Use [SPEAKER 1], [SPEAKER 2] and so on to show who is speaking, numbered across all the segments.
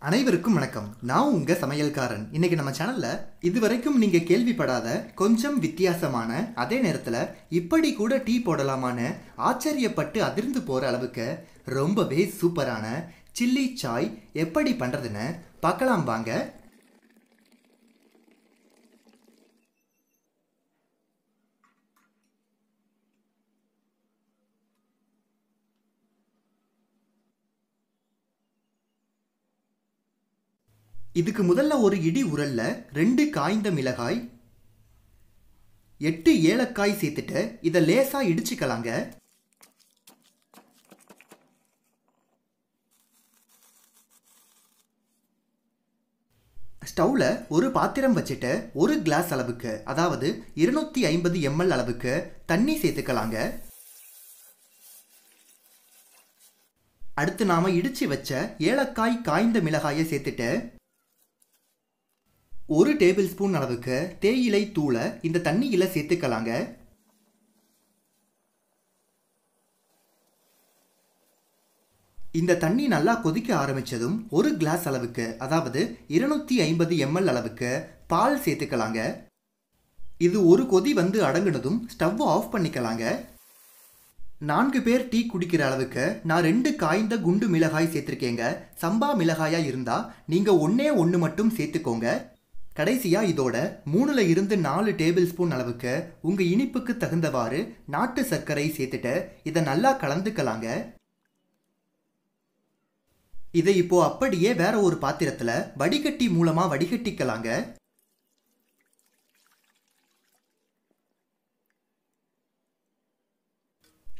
[SPEAKER 1] அனைவருக்கும் வணக்கம். நான் உங்க சமையல்காரன். இன்னைக்கு நம்ம சேனல்ல இதுவரைக்கும் நீங்க கேள்விப்படாத கொஞ்சம் வித்தியாசமான அதே நேரத்துல இப்படி கூட டீ போடலாமான்னு ஆச்சரியப்பட்டு அதிர்ந்து போற அளவுக்கு ரொம்பவே சூப்பரான சில்லி சாய் எப்படி பண்றதுன்னு பார்க்கலாம் வாங்க. இதுக்கு முதல்ல ஒரு இடி உரல்ல ரெண்டு காய்ந்த மிளகாய் எட்டு ஏலக்காய் சேர்த்துட்டு இதை லேசா இடிச்சுக்கலாங்க. ஸ்டவ்வில் ஒரு பாத்திரம் வச்சுட்டு ஒரு கிளாஸ் அளவுக்கு அதாவது இருநூத்தி ஐம்பது எம்எல் அளவுக்கு தண்ணி சேர்த்துக்கலாங்க. அடுத்து நாம் இடித்து வச்ச ஏலக்காய் காய்ந்த மிளகாயை சேர்த்துட்டு ஒரு டேபிள் ஸ்பூன் அளவுக்கு தேயிலை தூளை இந்த தண்ணியில் சேர்த்துக்கலாங்க. இந்த தண்ணி நல்லா கொதிக்க ஆரம்பித்ததும் ஒரு கிளாஸ் அளவுக்கு அதாவது இருநூற்றி ஐம்பது எம்எல் அளவுக்கு பால் சேர்த்துக்கலாங்க. இது ஒரு கொதி வந்து அடங்குனதும் ஸ்டவ் ஆஃப் பண்ணிக்கலாங்க. நான்கு பேர் டீ குடிக்கிற அளவுக்கு நான் ரெண்டு காய்ந்த குண்டு மிளகாய் சேர்த்துருக்கேங்க. சம்பா மிளகாயாக இருந்தால் நீங்கள் ஒன்றே ஒன்று மட்டும் சேர்த்துக்கோங்க. கடைசியா இதோட மூணுல இருந்து நாலு டேபிள் ஸ்பூன் அளவுக்கு உங்க இனிப்புக்கு தகுந்தவாறு நாட்டு சர்க்கரை சேர்த்துட்டு இதை நல்லா கலந்துக்கலாங்க. இதை இப்போ அப்படியே வேற ஒரு பாத்திரத்துல வடிகட்டி மூலமா வடிகட்டிக்கலாங்க.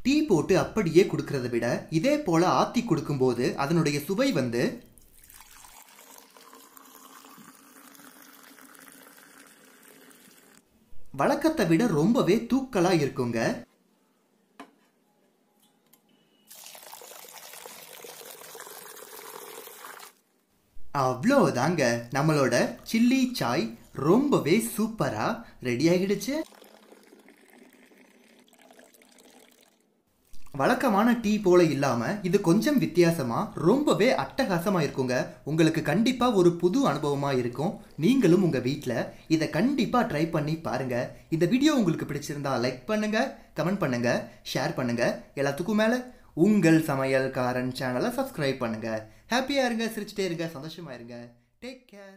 [SPEAKER 1] டீ போட்டு அப்படியே கொடுக்கறத விட இதே போல ஆத்தி கொடுக்கும்போது அதனுடைய சுவை வந்து வழக்கத்தை விட ரொம்பவே தூக்கலா இருக்குங்க. அவ்வளோதாங்க நம்மளோட சில்லி சாய் ரொம்பவே சூப்பரா ரெடி ஆகிடுச்சு. வழக்கமான டீ போல இல்லாமல் இது கொஞ்சம் வித்தியாசமாக ரொம்பவே அட்டகாசமாக இருக்குங்க. உங்களுக்கு கண்டிப்பாக ஒரு புது அனுபவமாக இருக்கும். நீங்களும் உங்கள் வீட்டில் இதை கண்டிப்பாக ட்ரை பண்ணி பாருங்கள் இந்த வீடியோ உங்களுக்கு பிடிச்சிருந்தா லைக் பண்ணுங்கள் கமெண்ட் பண்ணுங்கள் ஷேர் பண்ணுங்கள் எல்லாத்துக்கும் மேலே உங்கள் சமையல்காரன் சேனலை சப்ஸ்கிரைப் பண்ணுங்கள் ஹாப்பியாக இருங்க சிரிச்சிட்டே இருங்க சந்தோஷமாக இருங்க. Take care